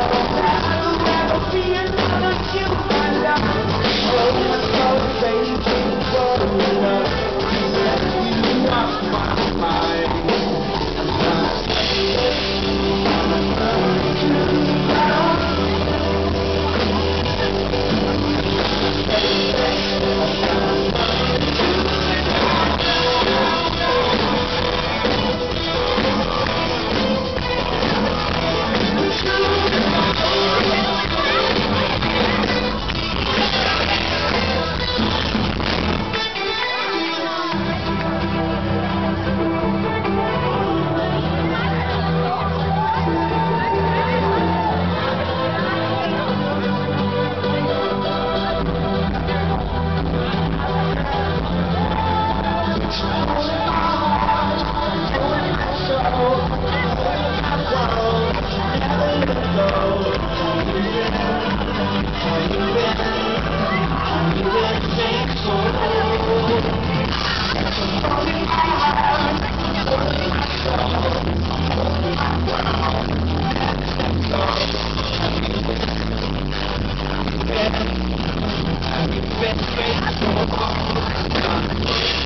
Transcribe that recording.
I'll never, be. Thank you.